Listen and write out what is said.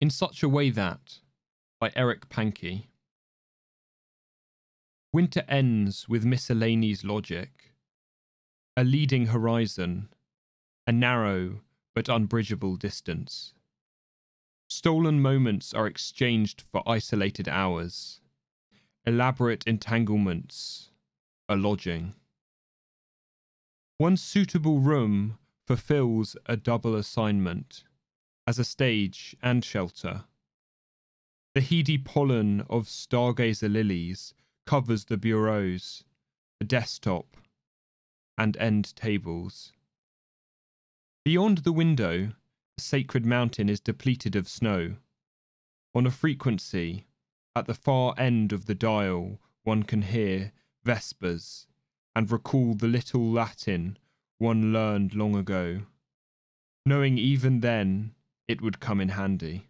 in such a way that, by Eric Pankey, winter ends with miscellaneous logic, a leading horizon, a narrow but unbridgeable distance. Stolen moments are exchanged for isolated hours, elaborate entanglements, a lodging. One suitable room fulfills a double assignment as a stage and shelter. The heady pollen of stargazer lilies covers the bureaus, the desktop, and end tables. Beyond the window, the sacred mountain is depleted of snow. On a frequency, at the far end of the dial, one can hear vespers and recall the little Latin one learned long ago, knowing even then it would come in handy.